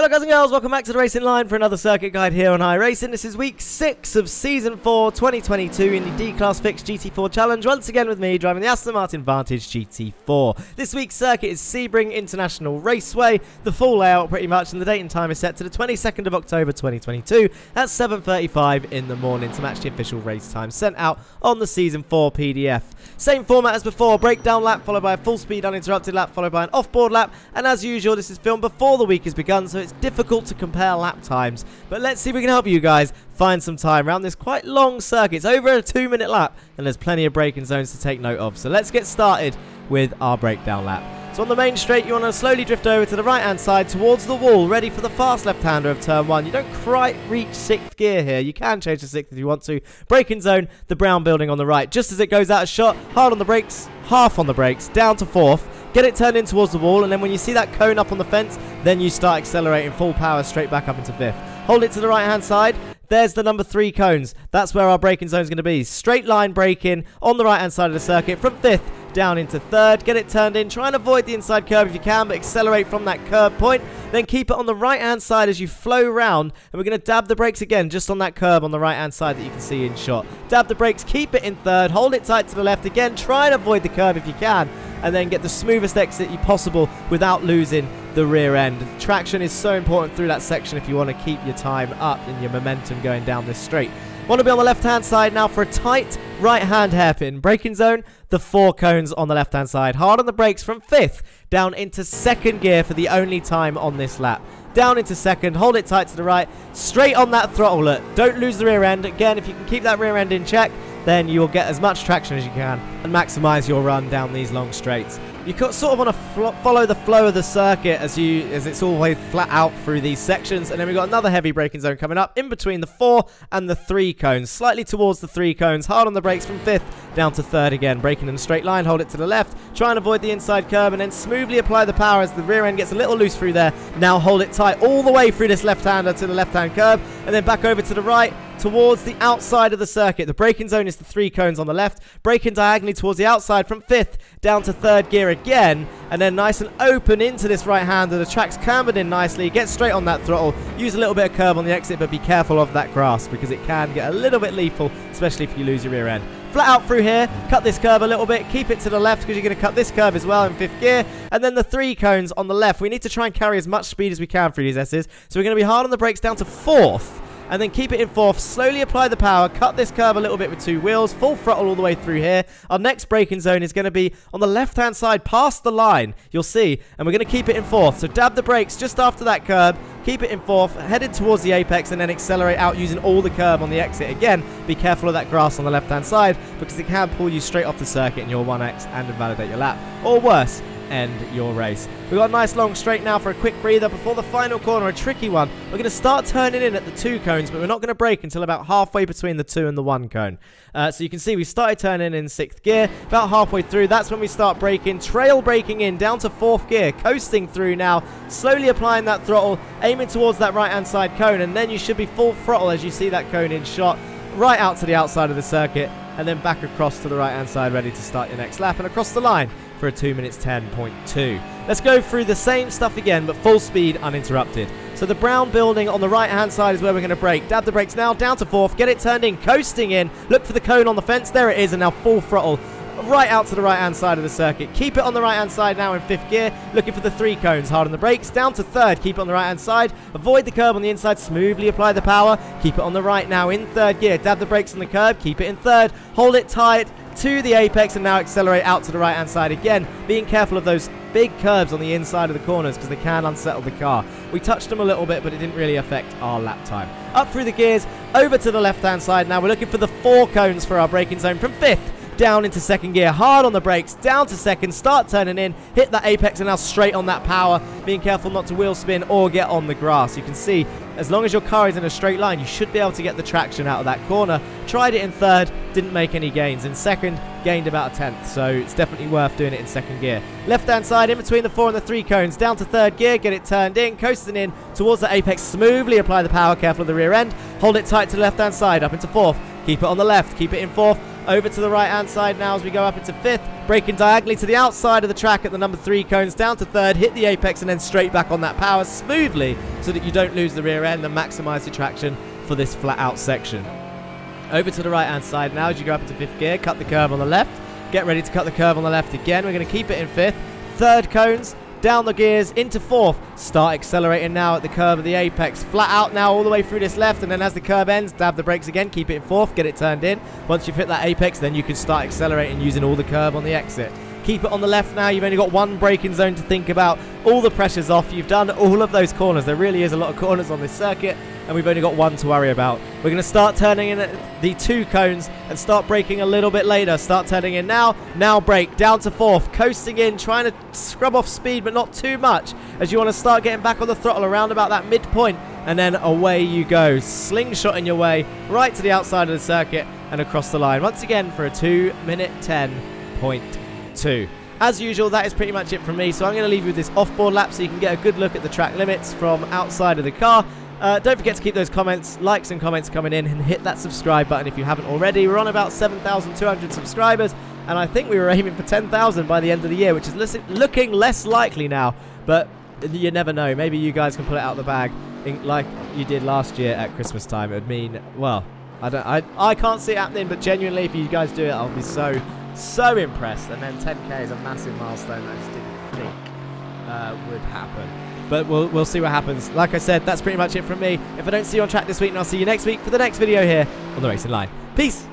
Hello guys and girls, welcome back to the Racing Line for another circuit guide here on iRacing. This is week 6 of Season 4 2022 in the D-Class Fixed GT4 Challenge. Once again with me, driving the Aston Martin Vantage GT4. This week's circuit is Sebring International Raceway. The full layout pretty much, and the date and time is set to the 22nd of October 2022 at 7.35 in the morning to match the official race time sent out on the Season 4 PDF. Same format as before, breakdown lap followed by a full speed uninterrupted lap followed by an off-board lap, and as usual this is filmed before the week has begun so it's difficult to compare lap times. But let's see if we can help you guys find some time around this quite long circuit. It's over a two minute lap and there's plenty of braking zones to take note of. So let's get started with our breakdown lap. So on the main straight, you want to slowly drift over to the right-hand side towards the wall, ready for the fast left-hander of turn one. You don't quite reach sixth gear here. You can change to sixth if you want to. Braking zone, the brown building on the right. Just as it goes out of shot, hard on the brakes, half on the brakes, down to fourth. Get it turned in towards the wall, and then when you see that cone up on the fence, then you start accelerating full power straight back up into fifth. Hold it to the right-hand side. There's the number three cones. That's where our braking zone is going to be. Straight line braking on the right-hand side of the circuit from fifth down into third. Get it turned in. Try and avoid the inside curb if you can, but accelerate from that curb point. Then keep it on the right-hand side as you flow round. And we're going to dab the brakes again just on that curb on the right-hand side that you can see in shot. Dab the brakes. Keep it in third. Hold it tight to the left. Again, try and avoid the curb if you can. And then get the smoothest exit you possible without losing the rear end. Traction is so important through that section if you want to keep your time up and your momentum going down this straight. Want to be on the left-hand side now for a tight right-hand hairpin. Braking zone, the four cones on the left-hand side. Hard on the brakes from fifth down into second gear for the only time on this lap. Down into second, hold it tight to the right, straight on that throttle. Don't lose the rear end. Again, if you can keep that rear end in check, then you'll get as much traction as you can and maximize your run down these long straights. You sort of want to follow the flow of the circuit as you as it's always flat out through these sections. And then we've got another heavy braking zone coming up in between the four and the three cones. Slightly towards the three cones. Hard on the brakes from fifth down to third again. Braking in a straight line. Hold it to the left. Try and avoid the inside curb and then smoothly apply the power as the rear end gets a little loose through there. Now hold it tight all the way through this left-hander to the left-hand curb and then back over to the right towards the outside of the circuit. The braking zone is the three cones on the left. Braking diagonally towards the outside from fifth down to third gear again. And then nice and open into this right hander. The track's cambered in nicely. Get straight on that throttle. Use a little bit of curb on the exit, but be careful of that grass because it can get a little bit lethal, especially if you lose your rear end. Flat out through here, cut this curve a little bit, keep it to the left because you're going to cut this curve as well in fifth gear. And then the three cones on the left. We need to try and carry as much speed as we can through these S's. So we're going to be hard on the brakes down to fourth and then keep it in fourth. Slowly apply the power, cut this curve a little bit with two wheels, full throttle all the way through here. Our next braking zone is going to be on the left-hand side past the line, you'll see, and we're going to keep it in fourth. So dab the brakes just after that curb, keep it in fourth, headed towards the apex, and then accelerate out using all the curb on the exit. Again, be careful of that grass on the left-hand side because it can pull you straight off the circuit in your 1x and invalidate your lap. Or worse, end your race. We've got a nice long straight now for a quick breather before the final corner, a tricky one. We're going to start turning in at the two cones, but we're not going to brake until about halfway between the two and the one cone. Uh, so you can see we started turning in sixth gear, about halfway through, that's when we start braking, trail braking in, down to fourth gear, coasting through now, slowly applying that throttle, aiming towards that right hand side cone, and then you should be full throttle as you see that cone in shot, right out to the outside of the circuit, and then back across to the right hand side ready to start your next lap, and across the line for a 2 minutes 10.2. Let's go through the same stuff again, but full speed, uninterrupted. So the brown building on the right-hand side is where we're going to brake. Dab the brakes now, down to fourth, get it turned in, coasting in. Look for the cone on the fence. There it is, and now full throttle right out to the right-hand side of the circuit. Keep it on the right-hand side now in fifth gear. Looking for the three cones. Hard on the brakes. Down to third. Keep it on the right-hand side. Avoid the curb on the inside. Smoothly apply the power. Keep it on the right now in third gear. Dab the brakes on the curb. Keep it in third. Hold it tight to the apex and now accelerate out to the right hand side again. Being careful of those big curves on the inside of the corners because they can unsettle the car. We touched them a little bit but it didn't really affect our lap time. Up through the gears over to the left hand side. Now we're looking for the four cones for our braking zone from fifth down into second gear, hard on the brakes, down to second, start turning in, hit that apex and now straight on that power, being careful not to wheel spin or get on the grass. You can see as long as your car is in a straight line, you should be able to get the traction out of that corner. Tried it in third, didn't make any gains. In second, gained about a tenth, so it's definitely worth doing it in second gear. Left-hand side, in between the four and the three cones, down to third gear, get it turned in, coasting in towards the apex, smoothly apply the power, careful of the rear end, hold it tight to the left-hand side, up into fourth, keep it on the left, keep it in fourth, Over to the right hand side now as we go up into fifth. braking diagonally to the outside of the track at the number three cones, down to third, hit the apex, and then straight back on that power smoothly so that you don't lose the rear end and maximize the traction for this flat out section. Over to the right hand side now as you go up into fifth gear, cut the curve on the left. Get ready to cut the curve on the left again. We're going to keep it in fifth. Third cones, down the gears into fourth. Start accelerating now at the curve of the apex. Flat out now all the way through this left, and then as the curve ends, dab the brakes again, keep it in fourth, get it turned in. Once you've hit that apex, then you can start accelerating using all the curve on the exit. Keep it on the left now. You've only got one braking zone to think about. All the pressure's off. You've done all of those corners. There really is a lot of corners on this circuit, and we've only got one to worry about. We're going to start turning in the two cones and start braking a little bit later. Start turning in now. Now brake. Down to fourth. Coasting in, trying to scrub off speed, but not too much. As you want to start getting back on the throttle around about that midpoint, and then away you go. Slingshotting your way right to the outside of the circuit and across the line. Once again for a 2 minute 10.2. As usual, that is pretty much it from me. So I'm going to leave you with this off-board lap so you can get a good look at the track limits from outside of the car. Uh, don't forget to keep those comments, likes and comments coming in and hit that subscribe button if you haven't already. We're on about 7,200 subscribers and I think we were aiming for 10,000 by the end of the year, which is looking less likely now. But you never know. Maybe you guys can pull it out of the bag like you did last year at Christmas time. It would mean, well, I don't, I, I can't see it happening, but genuinely, if you guys do it, I'll be so, so impressed. And then 10k is a massive milestone I just didn't think uh, would happen. But we'll, we'll see what happens. Like I said, that's pretty much it from me. If I don't see you on track this week, and I'll see you next week for the next video here on the Racing Line. Peace!